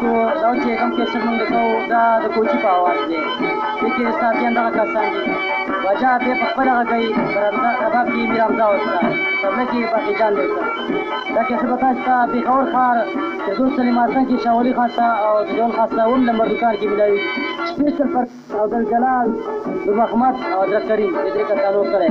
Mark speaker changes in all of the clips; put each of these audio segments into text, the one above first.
Speaker 1: تاسو دا چې کوم کیسه موږ کوو دا د کوچی په आवाज دی کې ساتيان دغه کسان دي وجا به په خپل هغه کوي برنده کباب کې میرام دا وستا سبله کې باقي جان دی دا کیسه به تاسو ته په غور خار د دوه سلیماتن کې شاولي خاصه او د دوه خاصه اون نمبر دکان کې ملایي سپیشل پر او د جلال د محمد او د کریم د دې کسانو کړه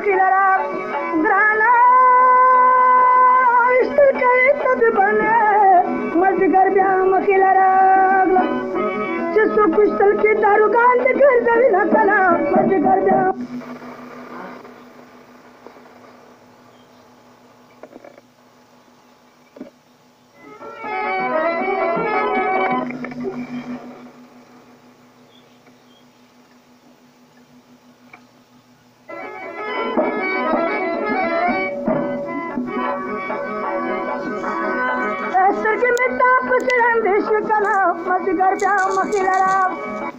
Speaker 2: خلالك درانا اشتركي تبيبانا مالتقر بهم خلالك جسو كشتل كي دارو قال تكر زوينا سلام مالتقر بهم मजगर प्या मखी लड़ा